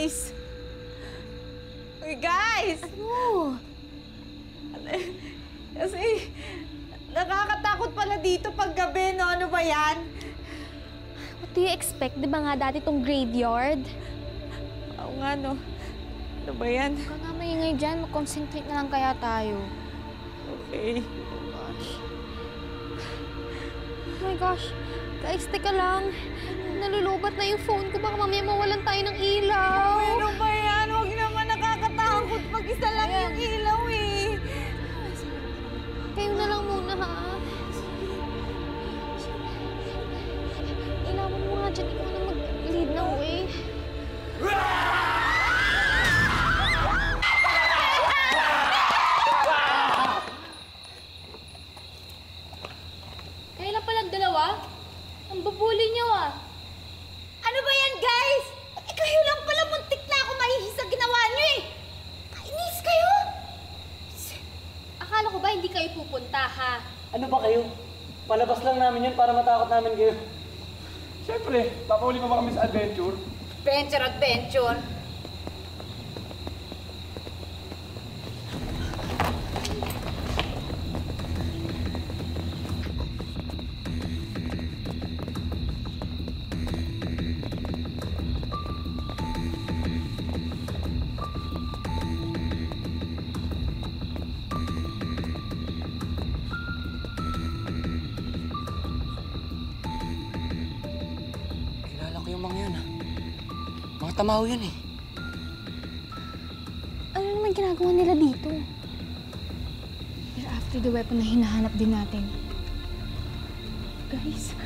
guys! Uy, guys! Ano? Kasi, nakakatakot pala dito pag gabi, no? Ano ba yan? What do you expect? Di ba nga dati tong graveyard? Oo nga, no? Ano ba yan? Huwag nga maingay dyan. Mag-concentrate na lang kaya tayo. Okay. Oh my gosh. Guys, teka lang. Nalulubat na yung phone ko. Baka mamaya mawalan tayo ng ilaw. Ang babuli niyo, ah. Ano ba yan, guys? Eh, kayo lang pala muntik na ako mahihis sa ginawa niyo eh. Kainis kayo. Akala ko ba hindi kayo pupunta, ha? Ano ba kayo? Palabas lang namin yun para matakot namin kayo. Siyempre, papauli pa ba kami sa adventure? Adventure, adventure. Mga yun, ha? Mga tamaw yun, eh. Ano naman ginagawa nila dito? They're after the weapon na hinahanap din natin. Guys,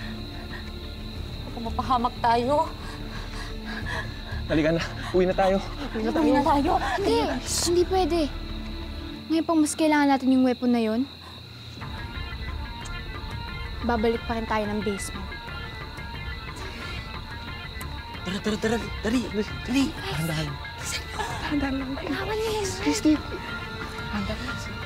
Baka mapahamak tayo. Halika na, uwi na tayo. Uwi na tayo. Uwi na tayo. Hindi, hindi pwede. Ngayon pang mas kailangan natin yung weapon na yon. Babalik pa rin tayo ng basement. Tara, tara, tara. Dali, dali. Dahan-dahan. Bawal yan. Christy. Dahan-dahan.